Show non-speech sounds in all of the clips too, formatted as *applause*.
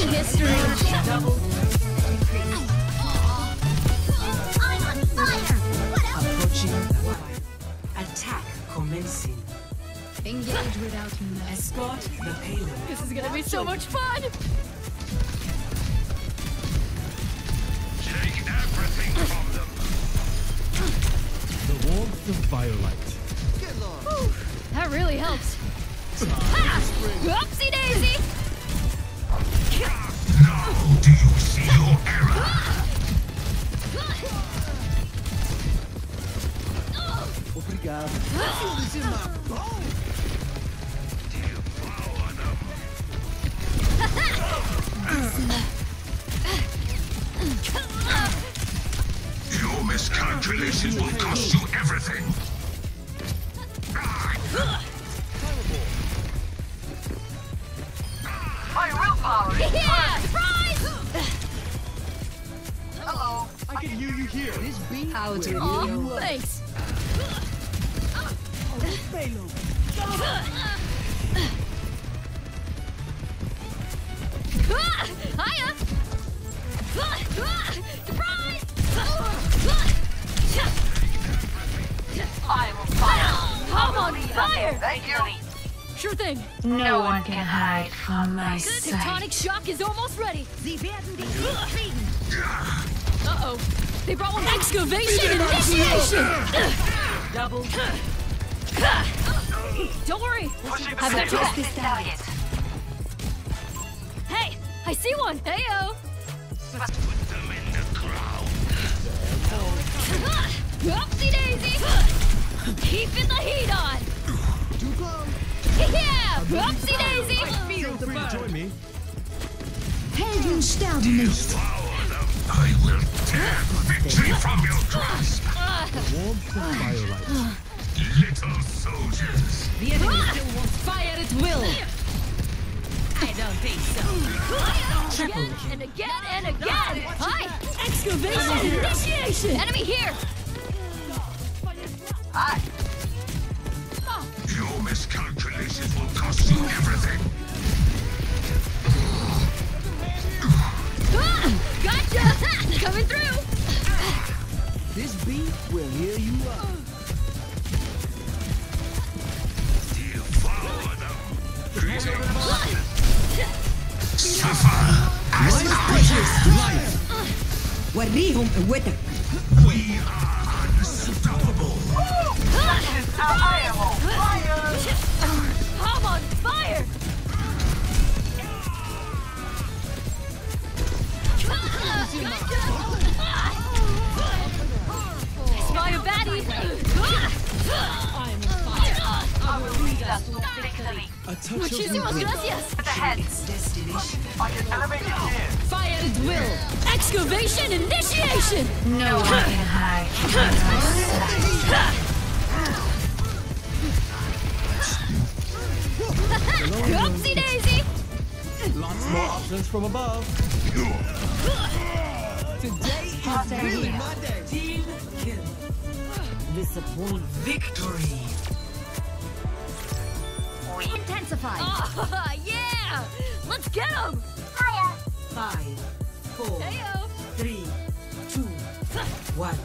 Ancient history. I'm on fire. What else? Approaching. Attack commencing. Engage without me. Escort the payload. This is gonna be so much fun! Take everything from them! The warmth of firelight. That really helps. Ah! Oopsie daisy! Now do you see your error? Obrigado. Your miscalculations will cost you everything. My willpower is Yeah! Surprise! Hello. I can hear you here. This beat How do you Aw, oh, thanks. payload. Hiya! Surprise! I will fire. I'm on fire! Thank you. Sure thing. No one can hide from my Good sight. tectonic shock is almost ready. Sie werden dich nicht. Uh-oh. They brought one excavation initiation! Double Don't worry. I've got your back. this target. Hey, I see one. Heyo. Whoopsie daisy. Feel the Free to burn. join me. Helden sterben nicht. Devour. I will tear victory from your grasp. Warmth of firelight. Little soldiers. The enemy still wants fire at will. I don't think so. Again and again and again. Hi. Excavation initiation. Enemy here. miscalculations will cost you everything. Ah, gotcha. Coming through. This beat will heal you up. Devour them. Greetings. Suffer as وريهم قوتك. we are unstoppable. I am on fire. It here. Fire at will. Excavation initiation. No one can hide from my sight. Whoopsie daisy. Lots more options from above. Today is really my day. Team kill. Disappoint. Victory. Intensify. Oh, *laughs* yeah. Let's get him. Five, four, Heyo. three, two, one.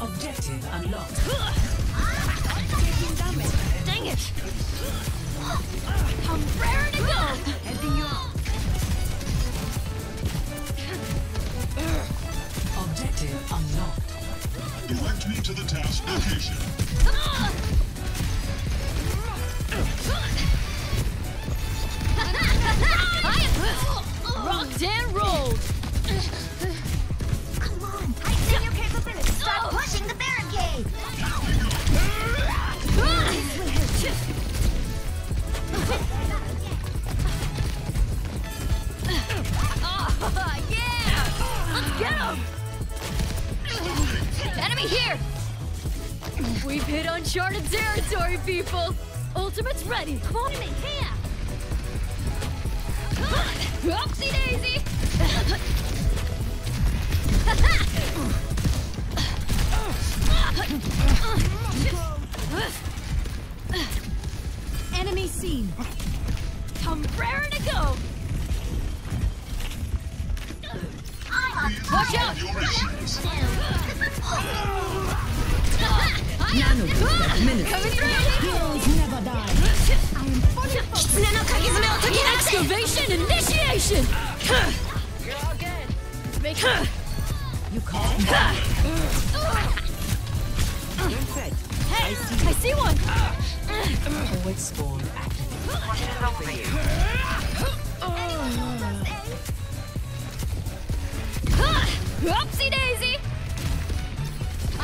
Objective unlocked. *laughs* Dang it. I'm raring to go. Helping you out. Objective unlocked. Direct me to the task location. Ah! Enemy here. We've hit uncharted territory, people. Ultimate's ready. Come on in here. Oopsie daisy. Enemy seen. I'm raring to go. Watch out. Hiya. Coming through! Excavation initiation! You're all good. Make You call? Hey, I see one! Void spawn activated. Watches over you. Oopsie daisy!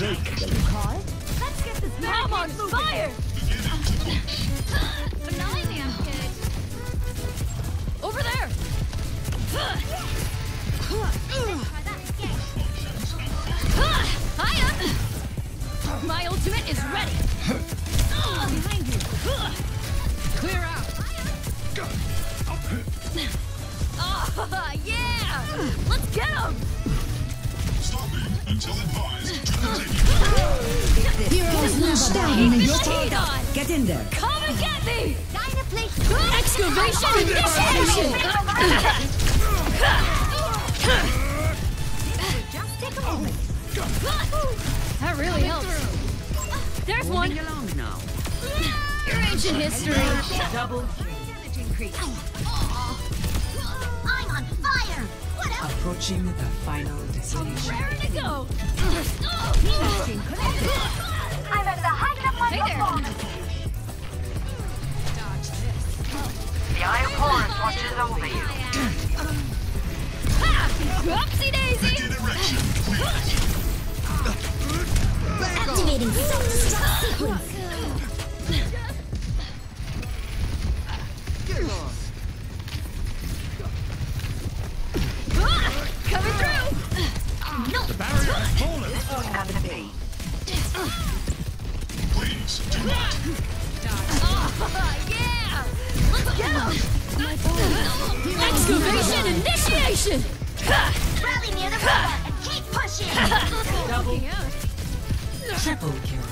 Let's get this I'm on fire! Over there! Hiya! My ultimate is ready! Behind you! Clear out! Oh, yeah! Let's get him! Heroes never die! on! Get in there. Come and get me! Deine Pflicht. Excavation initiation! Just take a moment. That really helps. There's one. Moving along now. Your ancient history. Double Damage increase. Approaching the final destination. Raring to go. I'm at the height of my Hey there. performance. The Iron Horns watches over you. Ha! Whoopsie daisy! Activating self-destruct sequence. Fallen. At the base. Please do not. Oh, yeah! Let's get him! Excavation initiation! Rally near the river and keep pushing. Double triple kill.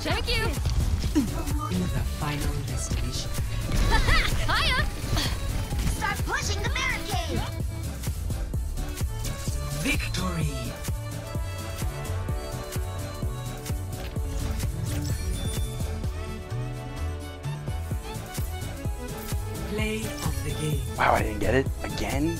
Thank you! In the final destination. *laughs* Hiya! Start pushing the barricade. Victory. Wow, I didn't get it again.